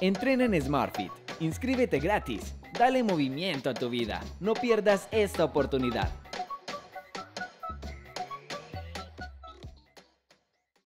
Entrena en SmartFit. Inscríbete gratis. Dale movimiento a tu vida. No pierdas esta oportunidad.